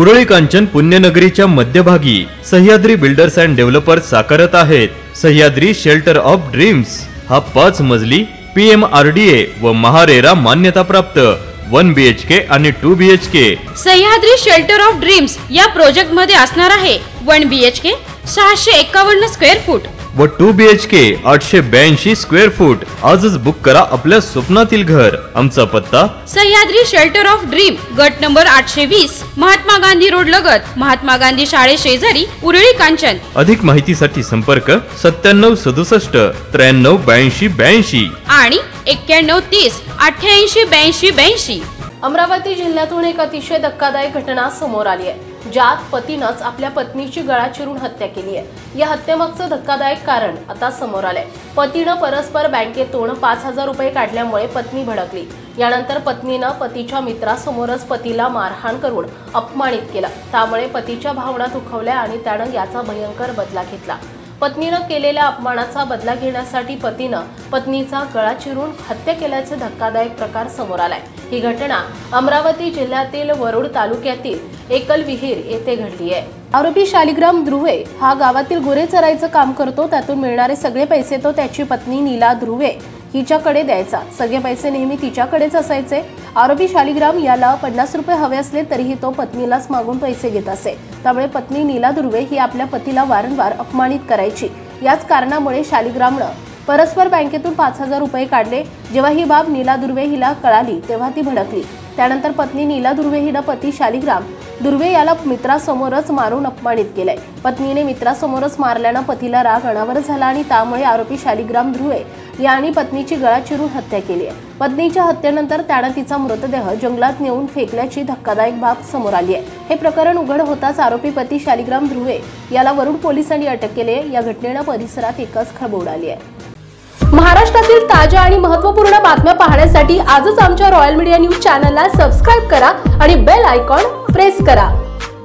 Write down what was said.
उरळी कांचन पुण्यनगरीच्या मध्यभागी Sahyadri builders and developers साकारत आहेत. Sahyadri shelter of dreams. हा पाच मजली P M R D A व महारेरा मान्यताप्राप्त. वन बी एच के आणि two B H K. Sahyadri shelter of dreams या प्रोजेक्टमध्ये असणार आहे. वन बी एच के सहाशे एकावन्न स्क्वेअर फूट. व टू बी एच के आठशे ब्याऐंशी स्क्वेअर फूट आजच बुक करा आपल्या स्वप्नातील घर. आमचा पत्ता? सह्याद्री शेल्टर ऑफ ड्रीम गट नंबर आठशे वीस महात्मा गांधी रोड लगत. महात्मा गांधी शाळे शेजारी उरळी कांचन. अधिक माहितीसाठी संपर्क सत्त्याण्णव सदुसष्ट त्र्याण्णव ब्याऐंशी ब्याऐंशी. आणि एक्क्याण्णव तीस अठ्ठ्याऐंशी ब्याऐंशी ब्याऐंशी. अमरावती जिल्ह्यातून एक अतिशय धक्कादायक घटना समोर आली आहे ज्यात पतीनंच आपल्या पत्नीची गळा चिरून हत्या केली आहे. या हत्येमागचं धक्कादायक कारण आता समोर आलंय. पतीनं परस्पर बँकेतून पाच हजार रुपये काढल्यामुळे पत्नी भडकली. यानंतर पत्नीनं पतीच्या मित्रासमोरच पतीला मारहाण करून अपमानित केलं. त्यामुळे पतीच्या भावना दुखवल्या आणि त्यानं याचा भयंकर बदला घेतला. पत्नीनं केलेल्या अपमानाचा बदला घेण्यासाठी पतीनं पत्नीचा गळा चिरून हत्या केल्याचे धक्कादायक प्रकार समोर आलाय. ही घटना अमरावती जिल्ह्यातील वरुड तालुक्यातील एकलविहीर येथे घडली आहे. आरोपी शालिग्राम ध्रुवे हा गावातील गुरे चरायचं काम करतो त्यातून मिळणारे सगळे पैसे तो त्याची पत्नी नीला ध्रुवे हिच्याकडे द्यायचा. सगळे पैसे नेहमी तिच्याकडेच असायचे. आरोपी शालिग्राम याला पन्नास रुपये हवे असले तरीही तो पत्नीलाच मागून पैसे घेत असे. त्यामुळे पत्नी नीला दुर्वे ही आपल्या पतीला वारंवार अपमानित करायची. याच कारणामुळे शालिग्रामनं परस्पर बँकेतून पाच हजार रुपये काढले. जेव्हा ही बाब नीला दुर्वे हिला कळाली तेव्हा ती भडकली. त्यानंतर पत्नी नीला दुर्वे हिनं पती शालिग्राम दुर्वे याला मित्रासमोरच मारून अपमानित केलंय. पत्नीने मित्रासमोरच मारल्यानं पतीला राग अनावर झाला आणि त्यामुळे आरोपी शालिग्राम ध्रुवे यांनी पत्नीची गळा चिरून हत्या केली आहे. पत्नीच्या हत्येनंतर त्यानं तिचा मृतदेह जंगलात नेऊन फेकल्याची धक्कादायक बाब समोर आली आहे. हे प्रकरण उघड होताच आरोपी पती शालिग्राम ध्रुवे याला वरुण पोलिसांनी अटक केली आहे. या घटनेनं परिसरात एकच खळबळ उडाली आहे. महाराष्ट्रातील ताज्या आणि महत्त्वपूर्ण बातम्या पाहण्यासाठी आजच आमच्या रॉयल मीडिया न्यूज चॅनलला सबस्क्राईब करा आणि बेल आयकॉन प्रेस करा.